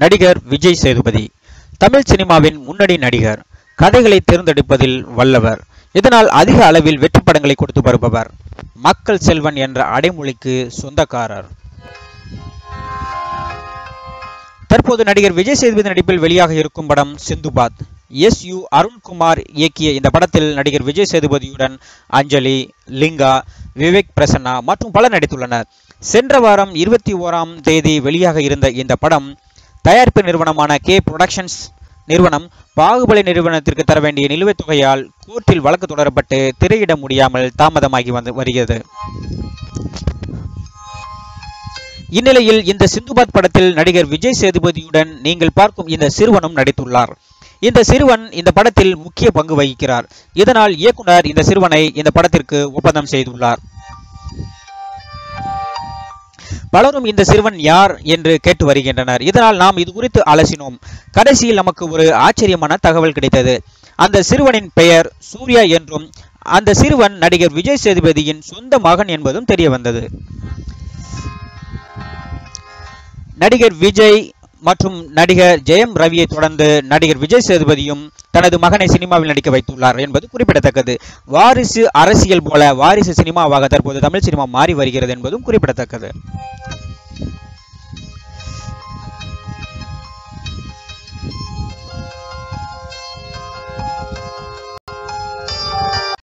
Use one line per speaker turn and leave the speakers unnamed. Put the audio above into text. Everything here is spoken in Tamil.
நடிகர் விஜய் சேதுபதி. தமிழ் சினிமாவின் முன்னணி நடிகர். கதைகளை தேர்ந்தெடுப்பதில் வல்லவர். இதனால் அதிக அளவில் வெற்றி படங்களை கொடுத்து வருபவர். மக்கள் செல்வன் என்ற அடைமொழிக்கு சொந்தக்காரர். தற்போது நடிகர் விஜய் சேதுபதி நடிப்பில் வெளியாக இருக்கும் படம் சிந்துபாத். எஸ் யு அருண்குமார் இயக்கிய இந்த படத்தில் நடிகர் விஜய் சேதுபதியுடன் அஞ்சலி லிங்கா விவேக் பிரசன்னா மற்றும் பலர் நடித்துள்ளனர். சென்ற வாரம் இருபத்தி ஓராம் தேதி வெளியாக இருந்த இந்த படம் தயாரிப்பு நிறுவனமான கே புரொடக்ஷன்ஸ் நிறுவனம் பாகுபலி நிறுவனத்திற்கு தர வேண்டிய நிலுவைத் தொகையால் கோர்ட்டில் வழக்கு தொடரப்பட்டு திரையிட முடியாமல் தாமதமாகி வந்து வருகிறது. இந்நிலையில் இந்த சிந்துபாத் படத்தில் நடிகர் விஜய் சேதுபதியுடன் நீங்கள் பார்க்கும் இந்த சிறுவனும் நடித்துள்ளார். இந்த சிறுவன் இந்த படத்தில் முக்கிய பங்கு வகிக்கிறார். இதனால் இயக்குனர் இந்த சிறுவனை இந்த படத்திற்கு ஒப்பந்தம் செய்துள்ளார். பலரும் இந்த சிறுவன் யார் என்று கேட்டு வருகின்றனர். இதனால் நாம் இது குறித்து அலசினோம் கடைசியில் நமக்கு ஒரு ஆச்சரியமான தகவல் கிடைத்தது. அந்த சிறுவனின் பெயர் சூர்யா என்றும் அந்த சிறுவன் நடிகர் விஜய் சேதுபதியின் சொந்த மகன் என்பதும் தெரிய வந்தது நடிகர் விஜய் மற்றும் நடிகர் ஜெயம் ரவியை தொடர்ந்து நடிகர் விஜய் சேதுபதியும் தனது மகனை சினிமாவில் நடிக்க வைத்துள்ளார் என்பது குறிப்பிடத்தக்கது. வாரிசு அரசியல் போல வாரிசு சினிமாவாக தற்போது தமிழ் சினிமா மாறி வருகிறது என்பதும் குறிப்பிடத்தக்கது.